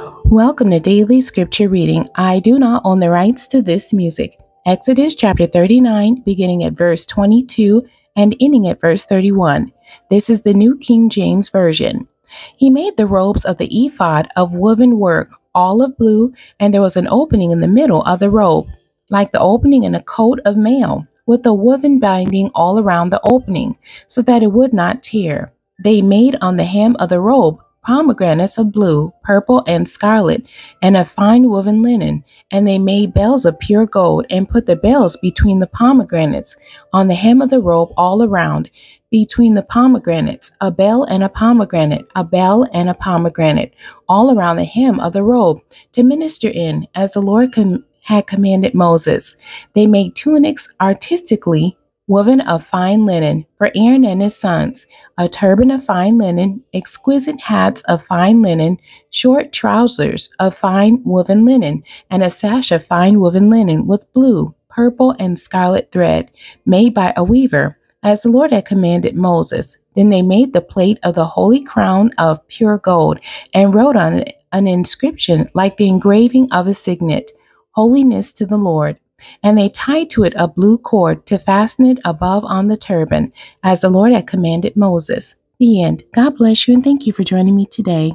Welcome to Daily Scripture Reading. I do not own the rights to this music. Exodus chapter 39, beginning at verse 22 and ending at verse 31. This is the New King James Version. He made the robes of the ephod of woven work, all of blue, and there was an opening in the middle of the robe, like the opening in a coat of mail, with a woven binding all around the opening, so that it would not tear. They made on the hem of the robe pomegranates of blue, purple, and scarlet, and of fine woven linen. And they made bells of pure gold, and put the bells between the pomegranates, on the hem of the robe all around, between the pomegranates, a bell and a pomegranate, a bell and a pomegranate, all around the hem of the robe, to minister in, as the Lord com- had commanded Moses. They made tunics artistically woven of fine linen, for Aaron and his sons, a turban of fine linen, exquisite hats of fine linen, short trousers of fine woven linen, and a sash of fine woven linen with blue, purple, and scarlet thread, made by a weaver, as the Lord had commanded Moses. Then they made the plate of the holy crown of pure gold, and wrote on it an inscription like the engraving of a signet Holiness to the Lord. And they tied to it a blue cord to fasten it above on the turban, as the Lord had commanded Moses. The end. God bless you and thank you for joining me today.